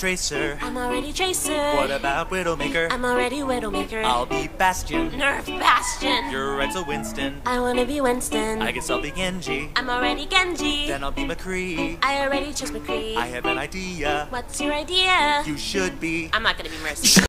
Tracer. I'm already Tracer. What about Widowmaker? I'm already Widowmaker. I'll be Bastion. Nerf Bastion. You're right, so Winston. I wanna be Winston. I guess I'll be Genji. I'm already Genji. Then I'll be McCree. I already chose McCree. I have an idea. What's your idea? You should be. I'm not gonna be Mercy.